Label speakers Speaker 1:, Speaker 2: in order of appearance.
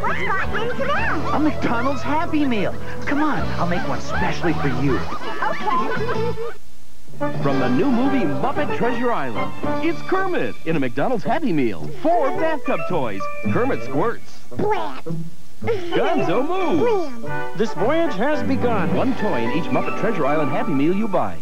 Speaker 1: What's gotten into them?
Speaker 2: A McDonald's Happy Meal. Come on, I'll make one specially for you.
Speaker 1: Okay.
Speaker 3: From the new movie Muppet Treasure Island, it's Kermit in a McDonald's Happy Meal. Four bathtub toys. Kermit squirts.
Speaker 1: Blam.
Speaker 3: Gonzo moves.
Speaker 1: Blam.
Speaker 4: This voyage has begun.
Speaker 3: One toy in each Muppet Treasure Island Happy Meal you buy.